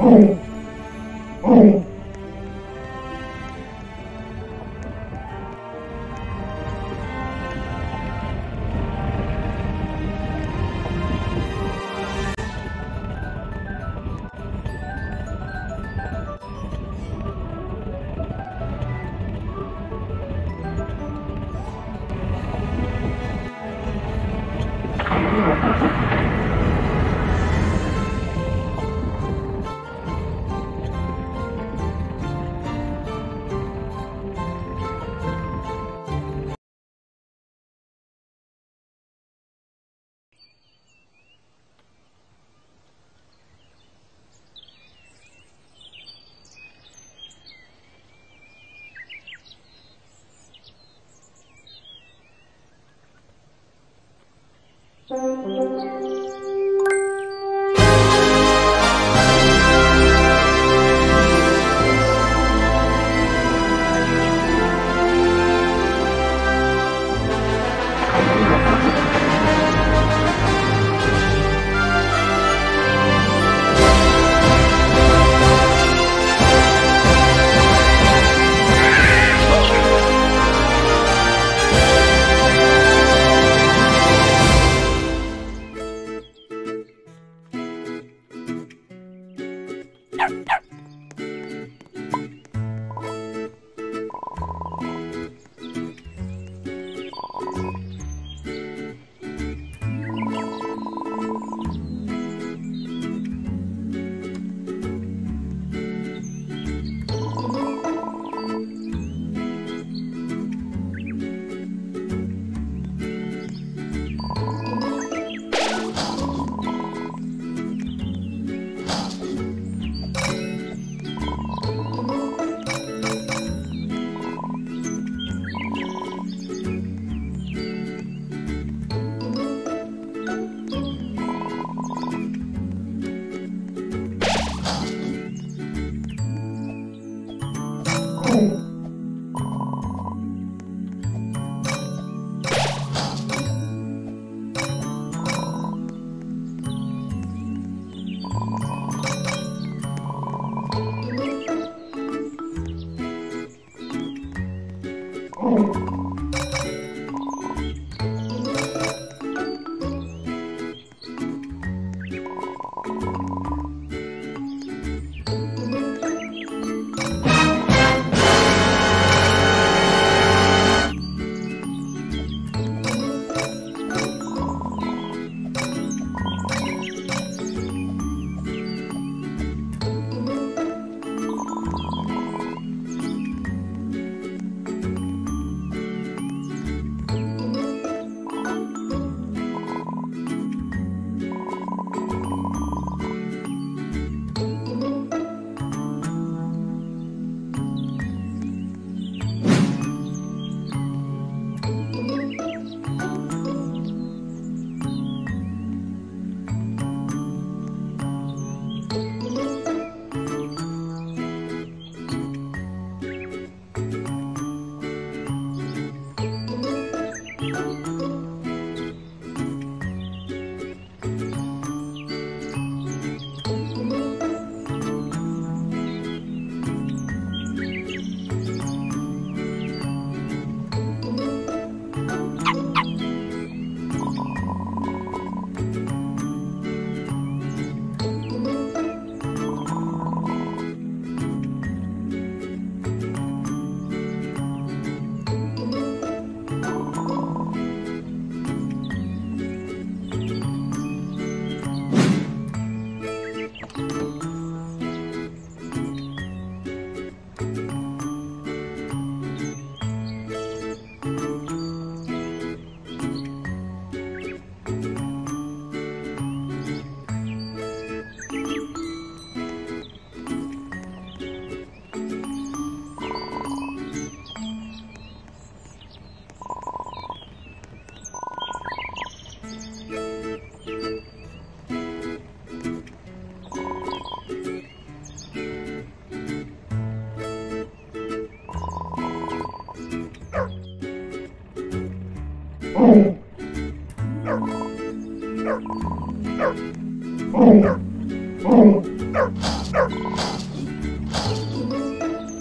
Oh,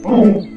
Boom.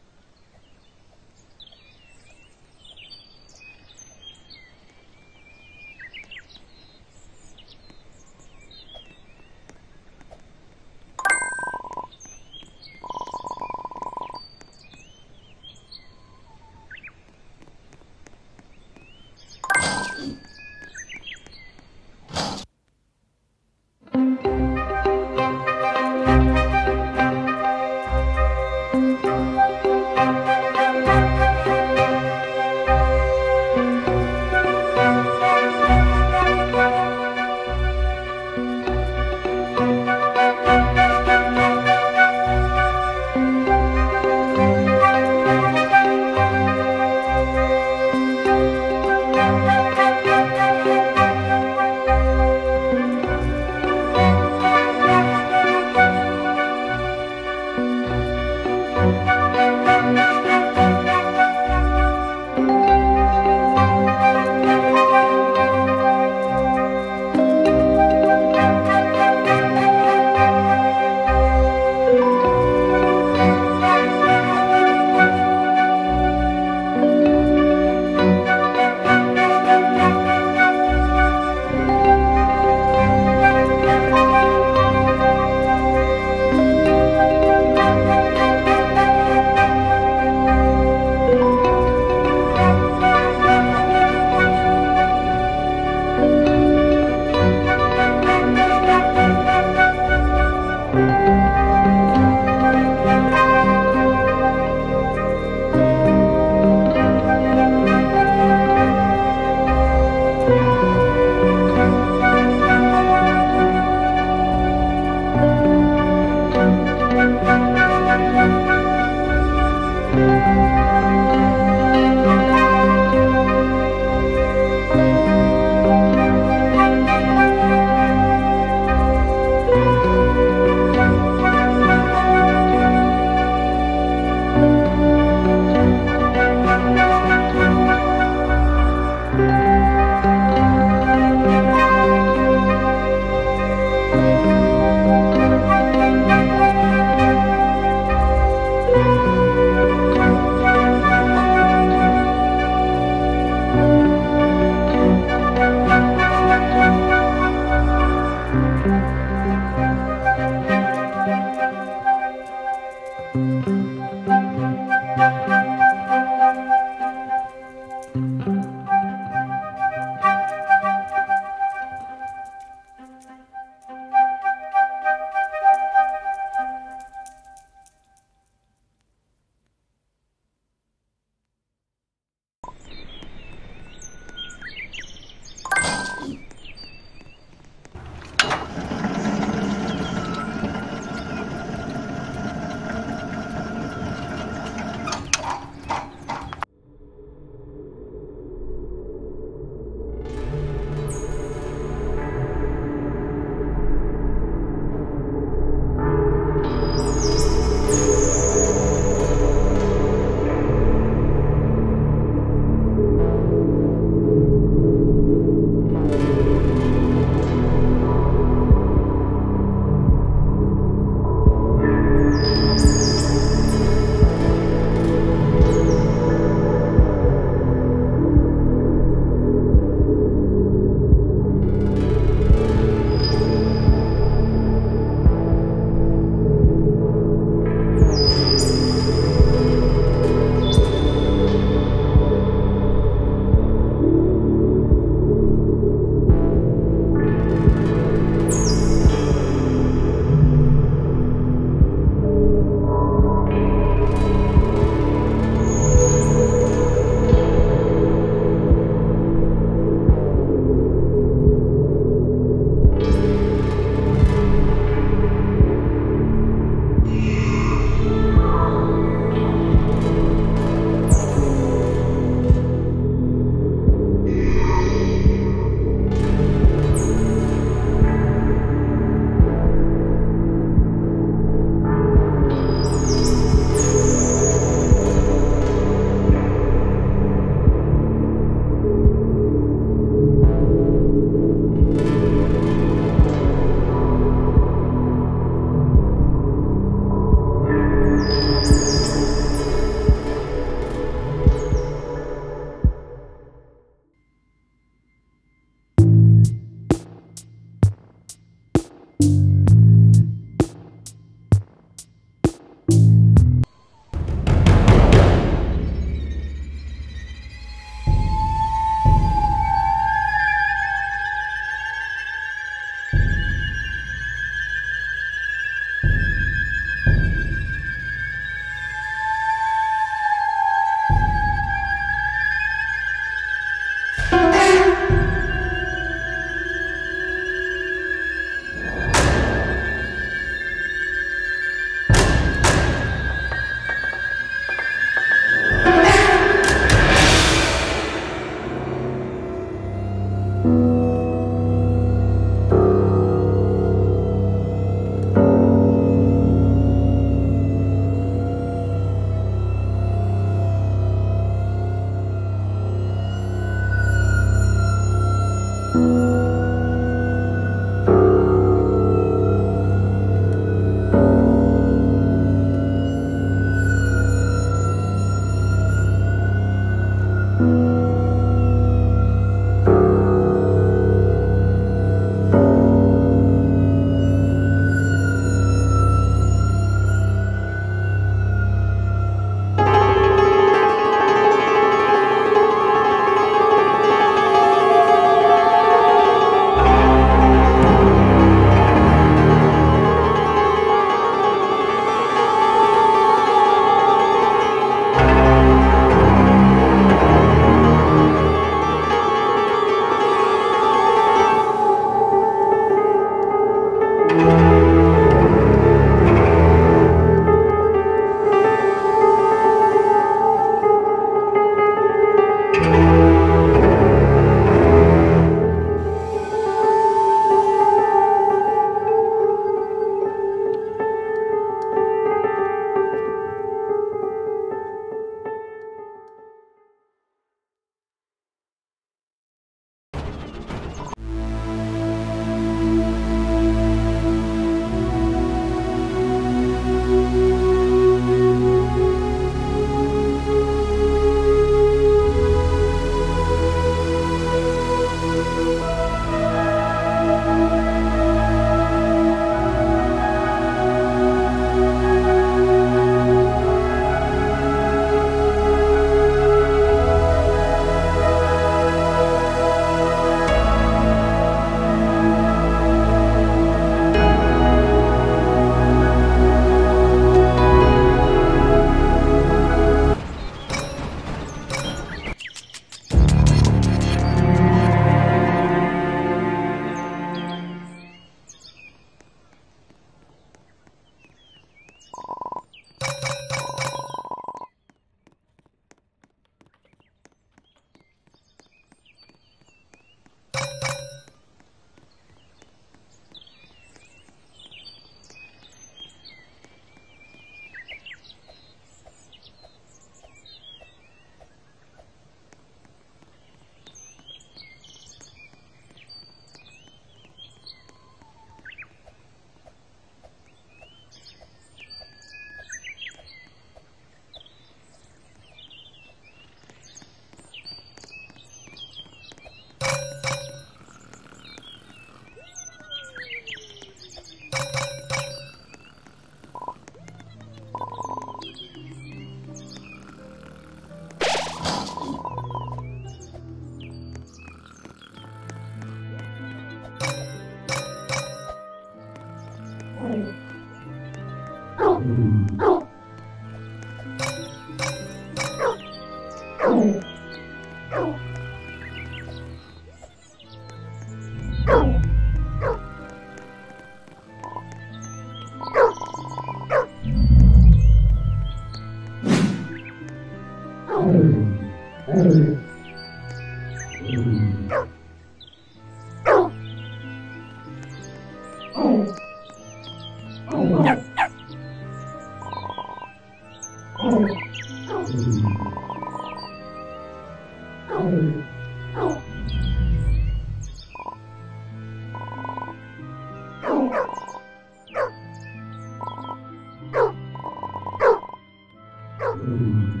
Hallelujah.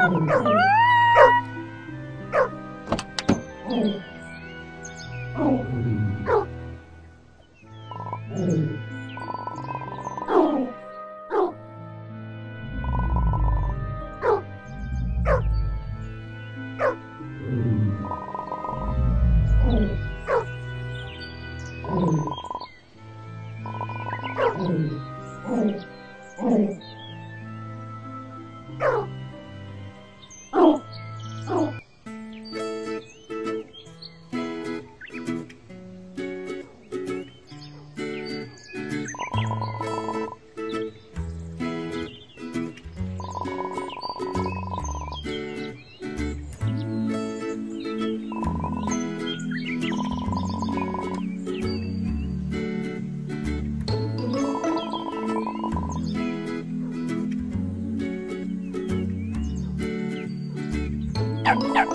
Oh. Yeah.